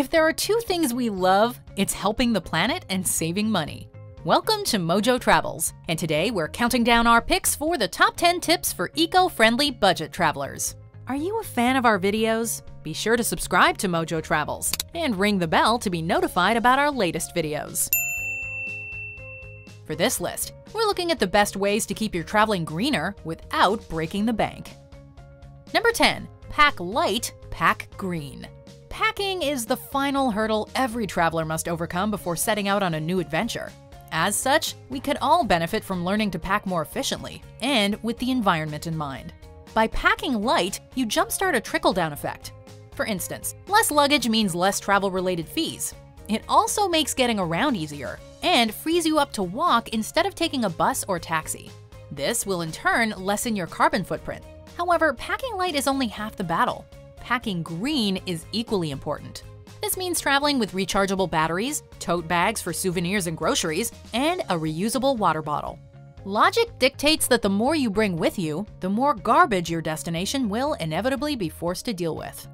If there are two things we love, it's helping the planet and saving money. Welcome to Mojo Travels, and today we're counting down our picks for the top 10 tips for eco-friendly budget travelers. Are you a fan of our videos? Be sure to subscribe to Mojo Travels and ring the bell to be notified about our latest videos. For this list, we're looking at the best ways to keep your traveling greener without breaking the bank. Number 10. Pack light, pack green. Packing is the final hurdle every traveler must overcome before setting out on a new adventure. As such, we could all benefit from learning to pack more efficiently and with the environment in mind. By packing light, you jumpstart a trickle-down effect. For instance, less luggage means less travel-related fees. It also makes getting around easier and frees you up to walk instead of taking a bus or taxi. This will in turn lessen your carbon footprint. However, packing light is only half the battle packing green is equally important. This means traveling with rechargeable batteries, tote bags for souvenirs and groceries, and a reusable water bottle. Logic dictates that the more you bring with you, the more garbage your destination will inevitably be forced to deal with.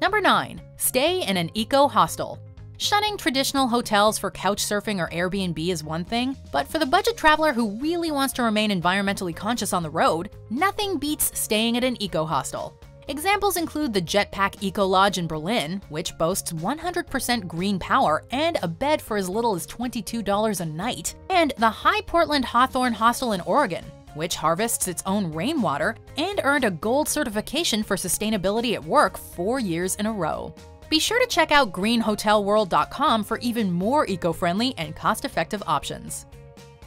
Number 9. Stay in an eco hostel. Shunning traditional hotels for couch surfing or Airbnb is one thing, but for the budget traveler who really wants to remain environmentally conscious on the road, nothing beats staying at an eco hostel. Examples include the Jetpack Eco Lodge in Berlin, which boasts 100% green power and a bed for as little as $22 a night, and the High Portland Hawthorne Hostel in Oregon, which harvests its own rainwater and earned a gold certification for sustainability at work four years in a row. Be sure to check out greenhotelworld.com for even more eco-friendly and cost-effective options.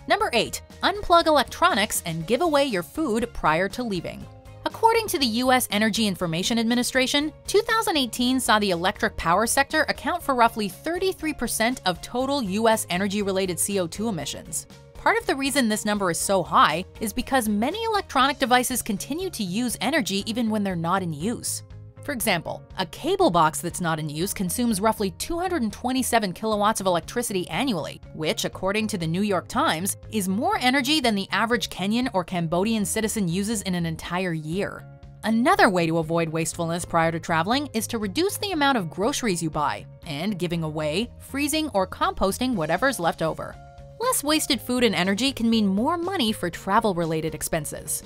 Number 8. Unplug electronics and give away your food prior to leaving. According to the U.S. Energy Information Administration, 2018 saw the electric power sector account for roughly 33% of total U.S. energy related CO2 emissions. Part of the reason this number is so high is because many electronic devices continue to use energy even when they're not in use. For example, a cable box that's not in use consumes roughly 227 kilowatts of electricity annually, which, according to the New York Times, is more energy than the average Kenyan or Cambodian citizen uses in an entire year. Another way to avoid wastefulness prior to traveling is to reduce the amount of groceries you buy, and giving away, freezing, or composting whatever's left over. Less wasted food and energy can mean more money for travel-related expenses.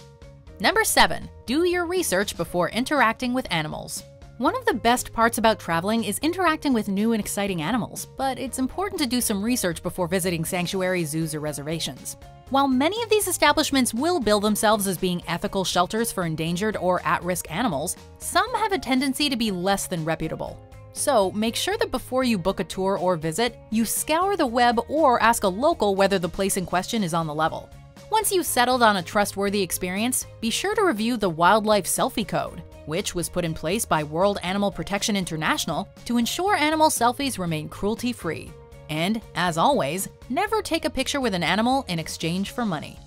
Number 7. Do your research before interacting with animals. One of the best parts about traveling is interacting with new and exciting animals, but it's important to do some research before visiting sanctuaries, zoos, or reservations. While many of these establishments will bill themselves as being ethical shelters for endangered or at-risk animals, some have a tendency to be less than reputable. So make sure that before you book a tour or visit, you scour the web or ask a local whether the place in question is on the level. Once you've settled on a trustworthy experience, be sure to review the Wildlife Selfie Code, which was put in place by World Animal Protection International to ensure animal selfies remain cruelty-free. And, as always, never take a picture with an animal in exchange for money.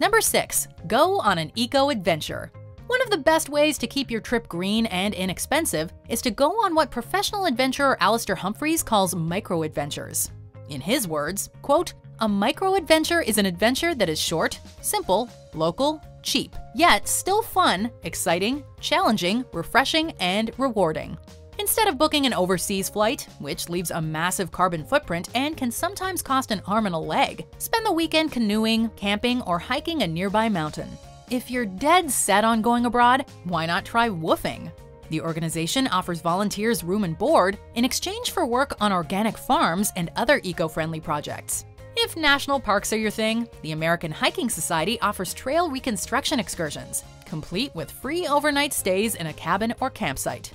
Number 6. Go on an eco-adventure. One of the best ways to keep your trip green and inexpensive is to go on what professional adventurer Alastair Humphreys calls micro-adventures. In his words, quote, a micro-adventure is an adventure that is short, simple, local, cheap, yet still fun, exciting, challenging, refreshing, and rewarding. Instead of booking an overseas flight, which leaves a massive carbon footprint and can sometimes cost an arm and a leg, spend the weekend canoeing, camping, or hiking a nearby mountain. If you're dead set on going abroad, why not try WWOOFing? The organization offers volunteers room and board in exchange for work on organic farms and other eco-friendly projects. If national parks are your thing, the American Hiking Society offers trail reconstruction excursions, complete with free overnight stays in a cabin or campsite.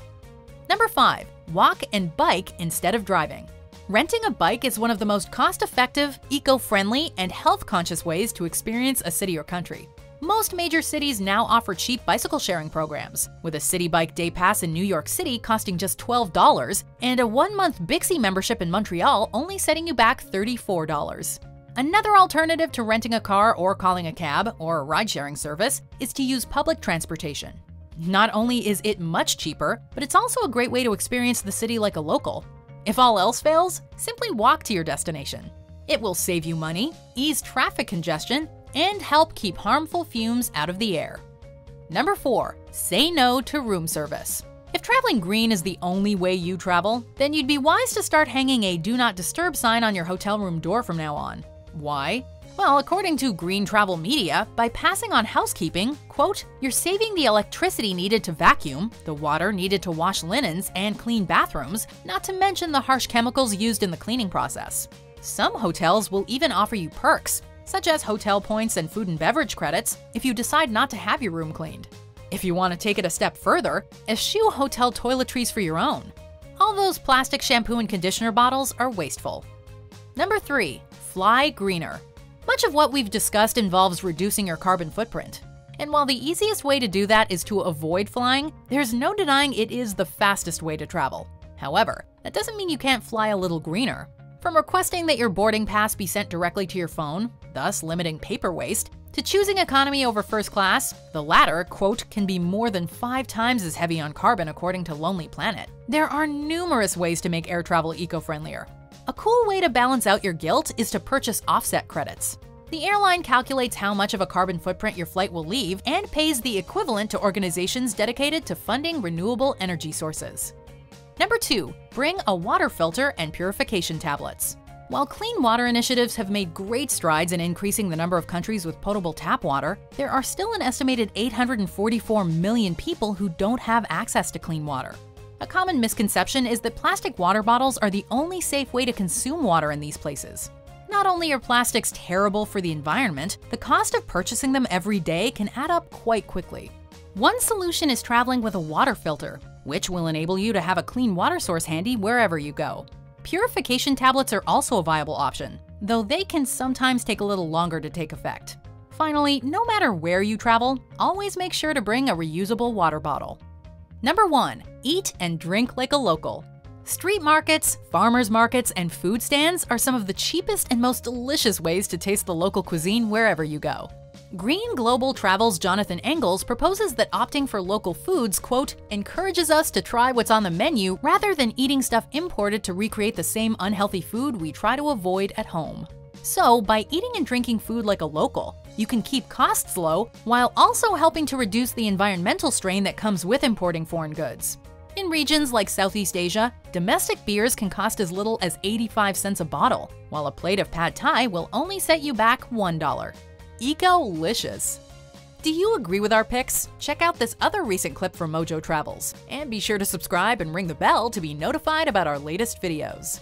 Number 5. Walk and bike instead of driving. Renting a bike is one of the most cost-effective, eco-friendly, and health-conscious ways to experience a city or country. Most major cities now offer cheap bicycle sharing programs, with a Citi Bike Day Pass in New York City costing just $12 and a one-month Bixi membership in Montreal only setting you back $34. Another alternative to renting a car or calling a cab or a ride-sharing service is to use public transportation. Not only is it much cheaper, but it's also a great way to experience the city like a local. If all else fails, simply walk to your destination. It will save you money, ease traffic congestion, and help keep harmful fumes out of the air. Number 4. Say no to room service. If traveling green is the only way you travel, then you'd be wise to start hanging a Do Not Disturb sign on your hotel room door from now on. Why? Well, according to Green Travel Media, by passing on housekeeping, quote, you're saving the electricity needed to vacuum, the water needed to wash linens and clean bathrooms, not to mention the harsh chemicals used in the cleaning process. Some hotels will even offer you perks, such as hotel points and food and beverage credits, if you decide not to have your room cleaned. If you want to take it a step further, eschew hotel toiletries for your own. All those plastic shampoo and conditioner bottles are wasteful. Number 3. Fly greener. Much of what we've discussed involves reducing your carbon footprint. And while the easiest way to do that is to avoid flying, there's no denying it is the fastest way to travel. However, that doesn't mean you can't fly a little greener. From requesting that your boarding pass be sent directly to your phone, thus limiting paper waste, to choosing economy over first class, the latter, quote, can be more than five times as heavy on carbon according to Lonely Planet. There are numerous ways to make air travel eco-friendlier. A cool way to balance out your guilt is to purchase offset credits. The airline calculates how much of a carbon footprint your flight will leave and pays the equivalent to organizations dedicated to funding renewable energy sources. Number 2. Bring a water filter and purification tablets. While clean water initiatives have made great strides in increasing the number of countries with potable tap water, there are still an estimated 844 million people who don't have access to clean water. A common misconception is that plastic water bottles are the only safe way to consume water in these places. Not only are plastics terrible for the environment, the cost of purchasing them every day can add up quite quickly. One solution is traveling with a water filter, which will enable you to have a clean water source handy wherever you go. Purification tablets are also a viable option, though they can sometimes take a little longer to take effect. Finally, no matter where you travel, always make sure to bring a reusable water bottle. Number 1. Eat and drink like a local. Street markets, farmers markets, and food stands are some of the cheapest and most delicious ways to taste the local cuisine wherever you go. Green Global Travel's Jonathan Engels proposes that opting for local foods, quote, encourages us to try what's on the menu rather than eating stuff imported to recreate the same unhealthy food we try to avoid at home. So, by eating and drinking food like a local, you can keep costs low while also helping to reduce the environmental strain that comes with importing foreign goods. In regions like Southeast Asia, domestic beers can cost as little as 85 cents a bottle, while a plate of pad thai will only set you back $1. Eco-licious. Do you agree with our picks? Check out this other recent clip from Mojo Travels. And be sure to subscribe and ring the bell to be notified about our latest videos.